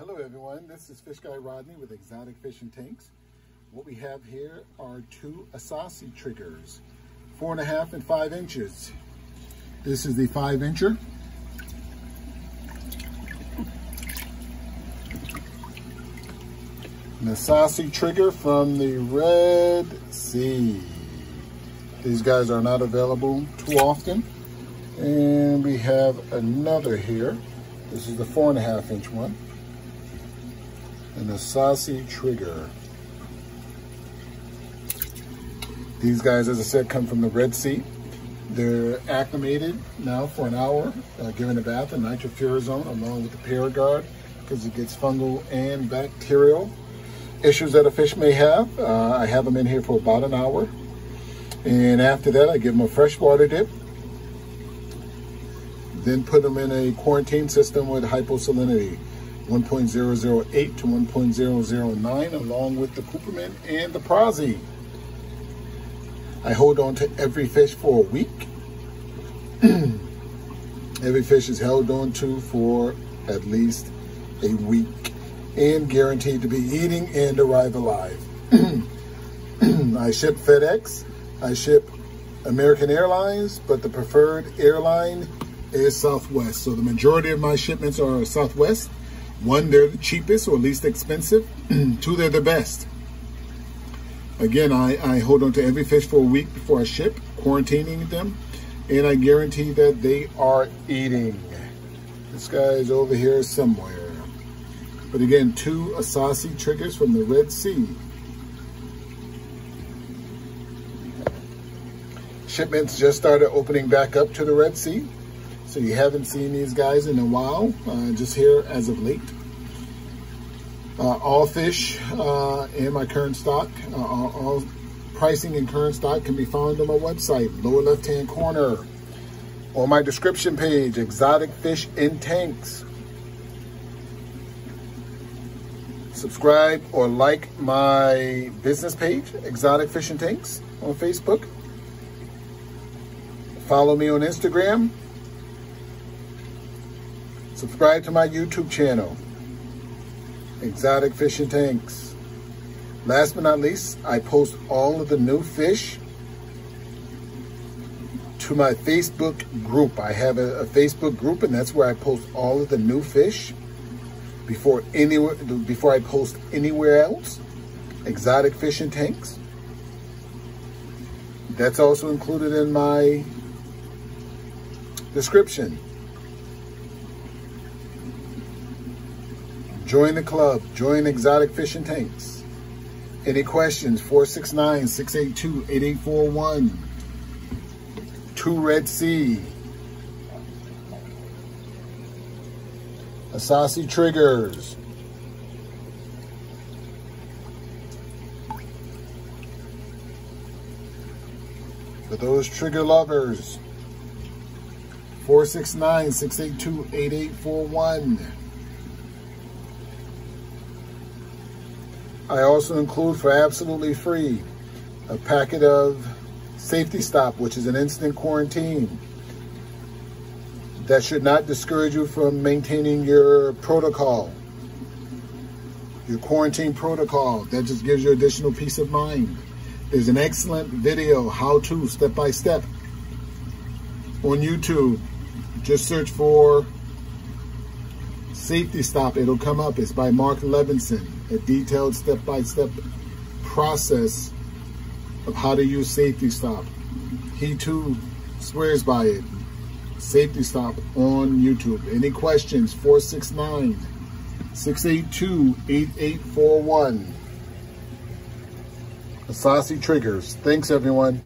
Hello everyone, this is Fish Guy Rodney with Exotic Fishing Tanks. What we have here are two Assasi triggers, four and a half and five inches. This is the five incher. An Assasi trigger from the Red Sea. These guys are not available too often. And we have another here. This is the four and a half inch one an Assasi trigger. These guys, as I said, come from the Red Sea. They're acclimated now for an hour, uh, given a bath in nitrofurazone along with the ParaGuard because it gets fungal and bacterial issues that a fish may have. Uh, I have them in here for about an hour. And after that, I give them a freshwater dip. Then put them in a quarantine system with hyposalinity. 1.008 to 1.009 along with the Cupramine and the Prazi. I hold on to every fish for a week. every fish is held on to for at least a week and guaranteed to be eating and arrive alive. I ship FedEx, I ship American Airlines, but the preferred airline is Southwest. So the majority of my shipments are Southwest one, they're the cheapest or least expensive. Two, they're the best. Again, I, I hold on to every fish for a week before I ship, quarantining them, and I guarantee that they are eating. This guy is over here somewhere. But again, two Assasi triggers from the Red Sea. Shipments just started opening back up to the Red Sea. So you haven't seen these guys in a while, uh, just here as of late. Uh, all fish uh, in my current stock, uh, all, all, pricing and current stock can be found on my website, lower left-hand corner. On my description page, Exotic Fish in Tanks. Subscribe or like my business page, Exotic Fish and Tanks on Facebook. Follow me on Instagram, Subscribe to my YouTube channel, Exotic Fishing Tanks. Last but not least, I post all of the new fish to my Facebook group. I have a, a, Facebook group, and that's where I post all of the new fish before anywhere before I post anywhere else. Exotic fishing tanks. That's also included in my description. Join the club. Join Exotic Fishing Tanks. Any questions? 469-682-8841. Two Red Sea. Assasi Triggers. For those trigger lovers, 469-682-8841. I also include for absolutely free a packet of Safety Stop, which is an instant quarantine. That should not discourage you from maintaining your protocol, your quarantine protocol. That just gives you additional peace of mind. There's an excellent video, how to, step by step, on YouTube. Just search for Safety Stop. It'll come up. It's by Mark Levinson a detailed step-by-step -step process of how to use Safety Stop. He too swears by it. Safety Stop on YouTube. Any questions? 469 682 8841. Assasi Triggers. Thanks, everyone.